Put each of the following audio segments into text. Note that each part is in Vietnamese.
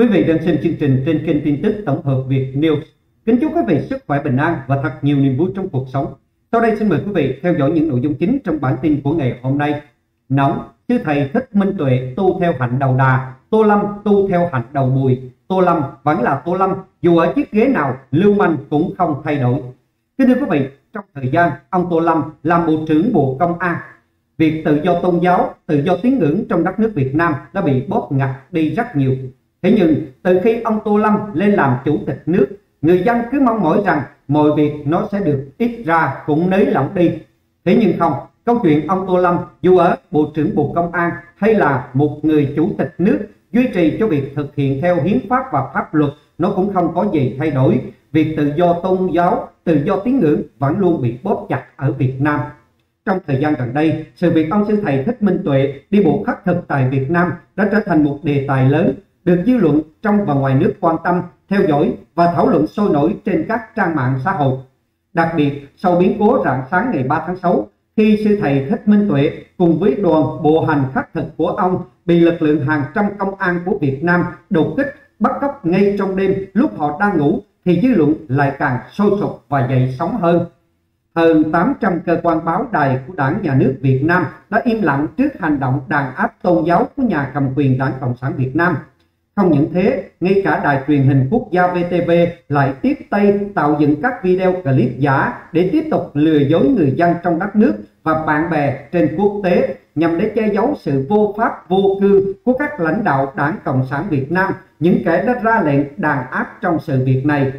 Quý vị đang xem chương trình trên kênh tin tức tổng hợp Việt News. Kính chúc quý vị sức khỏe bình an và thật nhiều niềm vui trong cuộc sống. Sau đây xin mời quý vị theo dõi những nội dung chính trong bản tin của ngày hôm nay. Nóng, sư thầy Thích Minh Tuệ tu theo hạnh đầu đà, Tô Lâm tu theo hạnh đầu bùi. Tô Lâm vẫn là Tô Lâm, dù ở chiếc ghế nào, lưu manh cũng không thay đổi. Kính thưa quý vị, trong thời gian ông Tô Lâm làm Bộ trưởng Bộ Công an, việc tự do tôn giáo, tự do tín ngưỡng trong đất nước Việt Nam đã bị bóp ngặt đi rất nhiều. Thế nhưng, từ khi ông Tô Lâm lên làm chủ tịch nước, người dân cứ mong mỏi rằng mọi việc nó sẽ được ít ra cũng nới lỏng đi. Thế nhưng không, câu chuyện ông Tô Lâm dù ở Bộ trưởng Bộ Công an hay là một người chủ tịch nước duy trì cho việc thực hiện theo hiến pháp và pháp luật nó cũng không có gì thay đổi. Việc tự do tôn giáo, tự do tín ngưỡng vẫn luôn bị bóp chặt ở Việt Nam. Trong thời gian gần đây, sự việc ông sư thầy Thích Minh Tuệ đi bộ khắc thực tại Việt Nam đã trở thành một đề tài lớn được dư luận trong và ngoài nước quan tâm, theo dõi và thảo luận sôi nổi trên các trang mạng xã hội. Đặc biệt, sau biến cố rạng sáng ngày 3 tháng 6, khi sư thầy Thích Minh Tuệ cùng với đoàn bộ hành khắc thực của ông bị lực lượng hàng trăm công an của Việt Nam đột kích bắt cóc ngay trong đêm lúc họ đang ngủ thì dư luận lại càng sôi sục và dậy sóng hơn. Hơn 800 cơ quan báo đài của đảng nhà nước Việt Nam đã im lặng trước hành động đàn áp tôn giáo của nhà cầm quyền đảng Cộng sản Việt Nam. Không những thế, ngay cả đài truyền hình quốc gia VTV lại tiếp tay tạo dựng các video clip giả để tiếp tục lừa dối người dân trong đất nước và bạn bè trên quốc tế nhằm để che giấu sự vô pháp vô cư của các lãnh đạo đảng Cộng sản Việt Nam, những kẻ đã ra lệnh đàn áp trong sự việc này.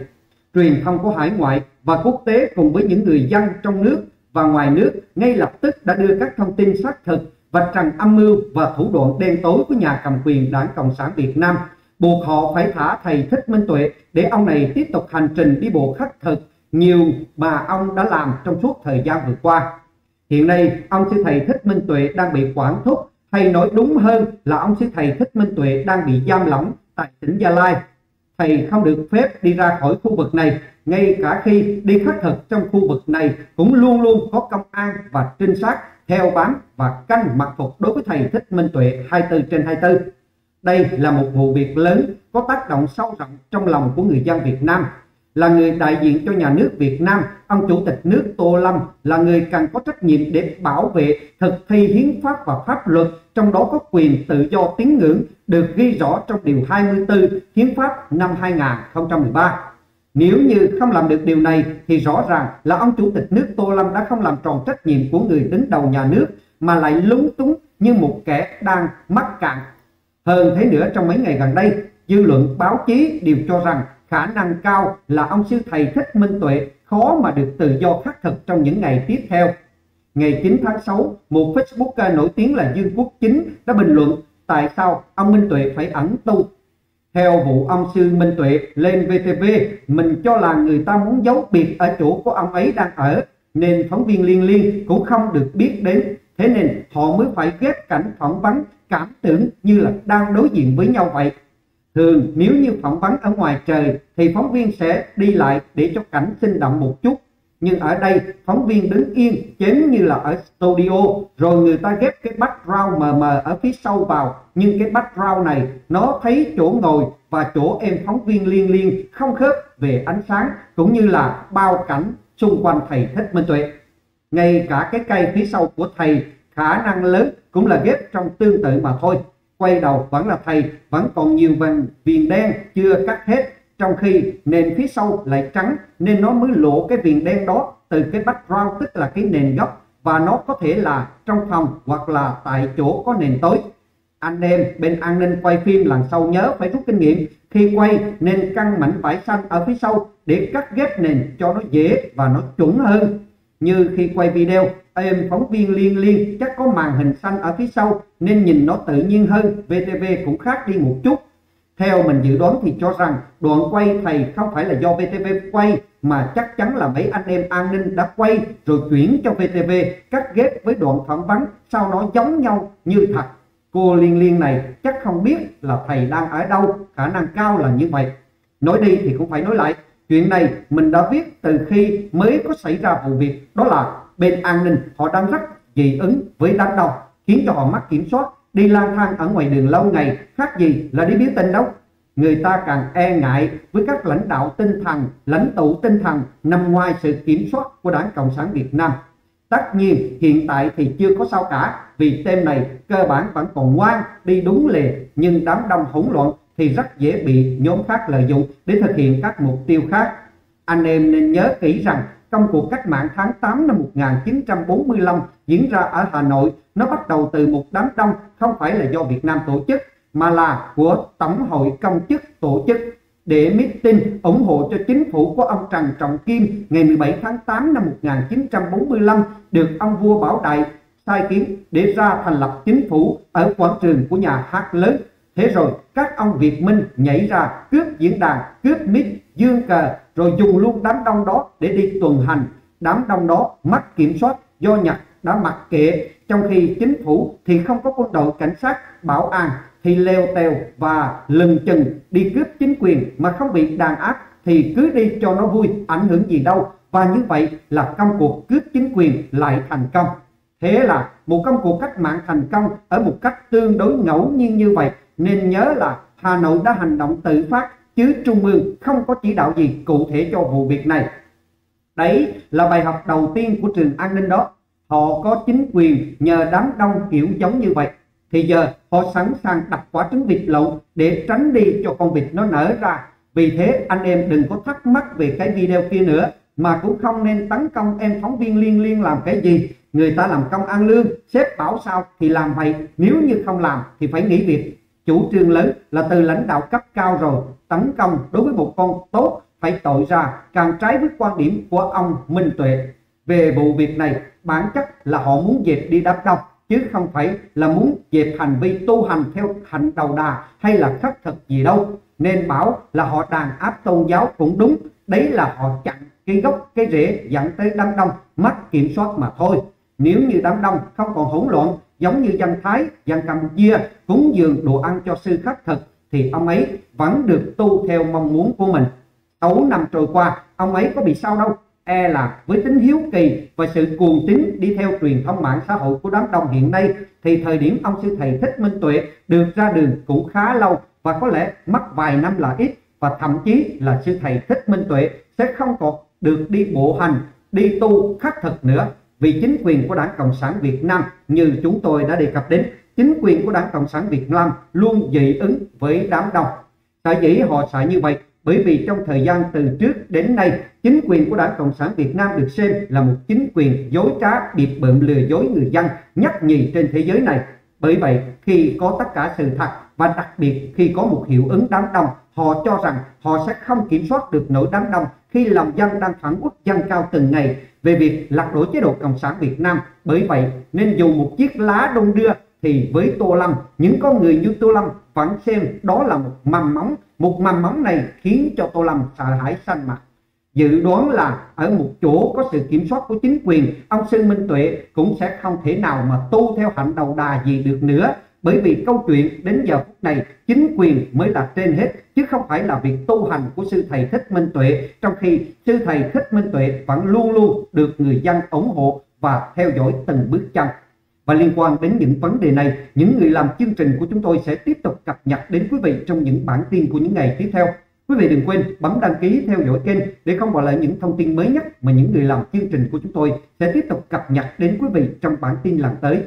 Truyền thông của hải ngoại và quốc tế cùng với những người dân trong nước và ngoài nước ngay lập tức đã đưa các thông tin xác thực và trần âm mưu và thủ đoạn đen tối của nhà cầm quyền đảng Cộng sản Việt Nam, buộc họ phải thả thầy Thích Minh Tuệ để ông này tiếp tục hành trình đi bộ khắc thực nhiều mà ông đã làm trong suốt thời gian vừa qua. Hiện nay, ông sư thầy Thích Minh Tuệ đang bị quản thúc, hay nói đúng hơn là ông sư thầy Thích Minh Tuệ đang bị giam lỏng tại tỉnh Gia Lai. Thầy không được phép đi ra khỏi khu vực này, ngay cả khi đi khắc thực trong khu vực này cũng luôn luôn có công an và trinh sát theo bám và canh mặc phục đối với thầy Thích Minh Tuệ 24 trên 24. Đây là một vụ việc lớn có tác động sâu rộng trong lòng của người dân Việt Nam. Là người đại diện cho nhà nước Việt Nam, ông Chủ tịch nước Tô Lâm là người cần có trách nhiệm để bảo vệ thực thi hiến pháp và pháp luật, trong đó có quyền tự do tín ngưỡng được ghi rõ trong Điều 24 Hiến pháp năm 2013. Nếu như không làm được điều này thì rõ ràng là ông Chủ tịch nước Tô Lâm đã không làm tròn trách nhiệm của người đứng đầu nhà nước mà lại lúng túng như một kẻ đang mắc cạn. Hơn thế nữa trong mấy ngày gần đây, dư luận báo chí đều cho rằng khả năng cao là ông sư thầy Thích Minh Tuệ khó mà được tự do khắc thực trong những ngày tiếp theo. Ngày 9 tháng 6, một Facebooker nổi tiếng là Dương Quốc Chính đã bình luận tại sao ông Minh Tuệ phải ẩn tu theo vụ ông Sư Minh Tuệ lên VTV, mình cho là người ta muốn giấu biệt ở chỗ của ông ấy đang ở, nên phóng viên liên liên cũng không được biết đến. Thế nên họ mới phải ghép cảnh phỏng vấn cảm tưởng như là đang đối diện với nhau vậy. Thường nếu như phỏng vấn ở ngoài trời thì phóng viên sẽ đi lại để cho cảnh sinh động một chút nhưng ở đây, phóng viên đứng yên chém như là ở studio. Rồi người ta ghép cái background mờ mờ ở phía sau vào. Nhưng cái background này, nó thấy chỗ ngồi và chỗ em phóng viên liên liên, không khớp về ánh sáng, cũng như là bao cảnh xung quanh thầy Thích Minh Tuệ. Ngay cả cái cây phía sau của thầy, khả năng lớn cũng là ghép trong tương tự mà thôi. Quay đầu vẫn là thầy, vẫn còn nhiều vành, viền đen chưa cắt hết trong khi nền phía sau lại trắng, nên nó mới lộ cái viền đen đó từ cái background, tức là cái nền gốc, và nó có thể là trong phòng hoặc là tại chỗ có nền tối. Anh em bên an ninh quay phim lần sau nhớ phải rút kinh nghiệm. Khi quay, nên căng mảnh vải xanh ở phía sau để cắt ghép nền cho nó dễ và nó chuẩn hơn. Như khi quay video, em phóng viên liên liên, chắc có màn hình xanh ở phía sau, nên nhìn nó tự nhiên hơn. VTV cũng khác đi một chút theo mình dự đoán thì cho rằng đoạn quay thầy không phải là do VTV quay mà chắc chắn là mấy anh em an ninh đã quay rồi chuyển cho VTV cắt ghép với đoạn phỏng vấn sau nó giống nhau như thật. Cô Liên Liên này chắc không biết là thầy đang ở đâu, khả năng cao là như vậy. Nói đi thì cũng phải nói lại, chuyện này mình đã viết từ khi mới có xảy ra vụ việc, đó là bên an ninh họ đang rất dị ứng với đám đông, khiến cho họ mất kiểm soát đi lang thang ở ngoài đường lâu ngày khác gì là đi biểu tình đâu người ta càng e ngại với các lãnh đạo tinh thần, lãnh tụ tinh thần nằm ngoài sự kiểm soát của Đảng Cộng sản Việt Nam. Tất nhiên hiện tại thì chưa có sao cả vì tên này cơ bản vẫn còn ngoan đi đúng lề nhưng đám đông hỗn loạn thì rất dễ bị nhóm khác lợi dụng để thực hiện các mục tiêu khác. Anh em nên nhớ kỹ rằng công cuộc cách mạng tháng 8 năm 1945 diễn ra ở Hà Nội nó bắt đầu từ một đám đông không phải là do Việt Nam tổ chức mà là của Tổng hội Công chức tổ chức để meeting ủng hộ cho chính phủ của ông Trần Trọng Kim ngày 17 tháng 8 năm 1945 được ông vua Bảo Đại sai kiến để ra thành lập chính phủ ở quảng trường của nhà hát lớn. Thế rồi các ông Việt Minh nhảy ra cướp diễn đàn, cướp mic, dương cờ rồi dùng luôn đám đông đó để đi tuần hành. Đám đông đó mất kiểm soát, do Nhật đã mặc kệ. Trong khi chính phủ thì không có quân đội cảnh sát bảo an, thì leo tèo và lừng chừng đi cướp chính quyền mà không bị đàn áp thì cứ đi cho nó vui, ảnh hưởng gì đâu. Và như vậy là công cuộc cướp chính quyền lại thành công. Thế là một công cuộc cách mạng thành công ở một cách tương đối ngẫu nhiên như vậy. Nên nhớ là Hà Nội đã hành động tự phát chứ Trung ương không có chỉ đạo gì cụ thể cho vụ việc này. Đấy là bài học đầu tiên của trường an ninh đó. Họ có chính quyền nhờ đám đông kiểu giống như vậy. Thì giờ họ sẵn sàng đặt quả trứng vịt lậu để tránh đi cho con vịt nó nở ra. Vì thế anh em đừng có thắc mắc về cái video kia nữa, mà cũng không nên tấn công em phóng viên liên liên làm cái gì. Người ta làm công ăn lương, sếp bảo sao thì làm vậy nếu như không làm thì phải nghỉ việc chủ trương lớn là từ lãnh đạo cấp cao rồi, tấn công đối với một con tốt phải tội ra, càng trái với quan điểm của ông Minh Tuệ. Về vụ việc này, bản chất là họ muốn dẹp đi đám đông, chứ không phải là muốn dẹp hành vi tu hành theo hạnh đầu đà hay là khất thực gì đâu. Nên bảo là họ đàn áp tôn giáo cũng đúng, đấy là họ chặn cái gốc cái rễ dẫn tới đám đông, mất kiểm soát mà thôi. Nếu như đám đông không còn hỗn loạn giống như dân Thái, dân Campuchia cúng dường đồ ăn cho sư khất thực thì ông ấy vẫn được tu theo mong muốn của mình. 6 năm trôi qua, ông ấy có bị sao đâu, e là với tính hiếu kỳ và sự cuồng tín đi theo truyền thông mạng xã hội của đám đông hiện nay thì thời điểm ông sư thầy Thích Minh Tuệ được ra đường cũng khá lâu và có lẽ mất vài năm là ít và thậm chí là sư thầy Thích Minh Tuệ sẽ không còn được đi bộ hành, đi tu khắc thực nữa vì chính quyền của Đảng Cộng sản Việt Nam, như chúng tôi đã đề cập đến, chính quyền của Đảng Cộng sản Việt Nam luôn dị ứng với đám đông. Tại dĩ họ sợ như vậy, bởi vì trong thời gian từ trước đến nay, chính quyền của Đảng Cộng sản Việt Nam được xem là một chính quyền dối trá, điệp bợm lừa dối người dân nhất nhì trên thế giới này. Bởi vậy, khi có tất cả sự thật, và đặc biệt khi có một hiệu ứng đám đông, họ cho rằng họ sẽ không kiểm soát được nỗi đám đông khi lòng dân đang phản quốc dân cao từng ngày về việc lật đổ chế độ cộng sản Việt Nam, bởi vậy nên dù một chiếc lá đông đưa thì với Tô Lâm, những con người như Tô Lâm vẫn xem đó là một mầm móng. Một mầm móng này khiến cho Tô Lâm sợ hãi xanh mặt dự đoán là ở một chỗ có sự kiểm soát của chính quyền, ông Sơn Minh Tuệ cũng sẽ không thể nào mà tu theo hạnh đầu đà gì được nữa bởi vì câu chuyện đến giờ phút này chính quyền mới là trên hết chứ không phải là việc tu hành của sư thầy Thích Minh Tuệ trong khi sư thầy Thích Minh Tuệ vẫn luôn luôn được người dân ủng hộ và theo dõi từng bước chân và liên quan đến những vấn đề này, những người làm chương trình của chúng tôi sẽ tiếp tục cập nhật đến quý vị trong những bản tin của những ngày tiếp theo. Quý vị đừng quên bấm đăng ký theo dõi kênh để không bỏ lỡ những thông tin mới nhất mà những người làm chương trình của chúng tôi sẽ tiếp tục cập nhật đến quý vị trong bản tin lần tới.